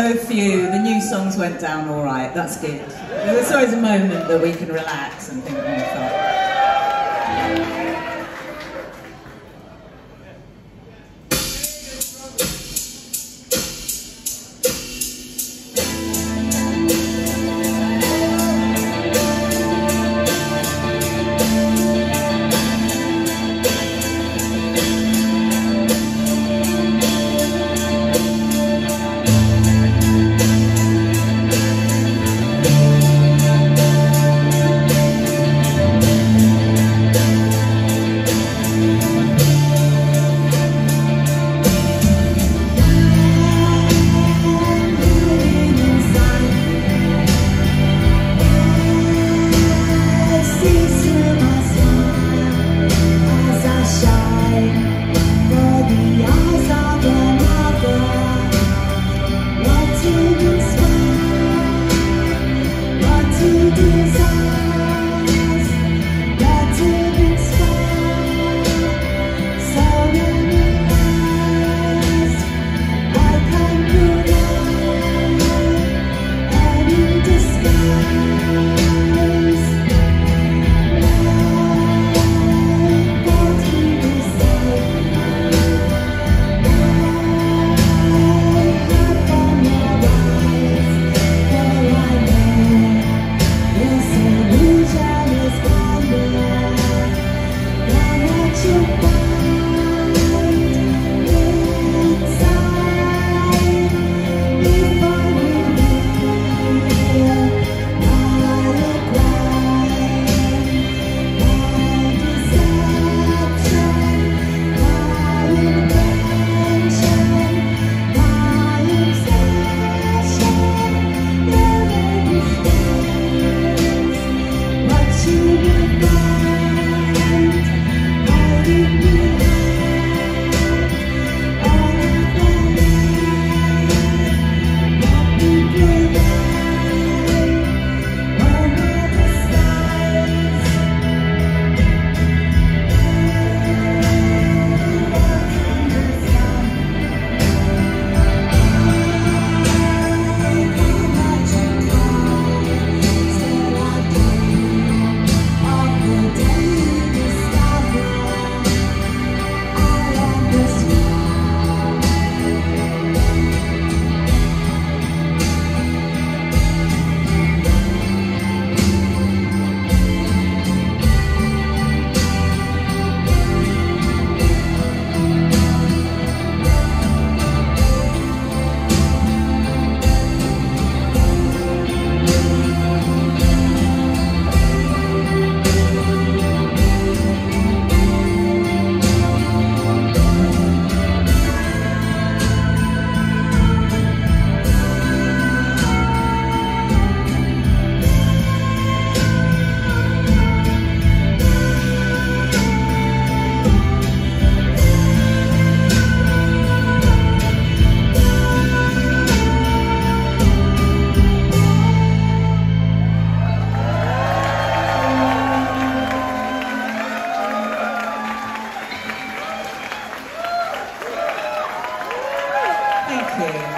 Oh, phew, the new songs went down all right. That's good. There's always a moment that we can relax and think, oh. You. Yeah.